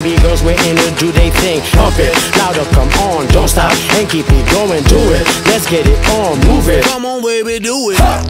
Be girls we in to do they thing. Pump it, louder, come on, don't stop, and keep it going, do it. Let's get it on, move it. Come on, baby, do it.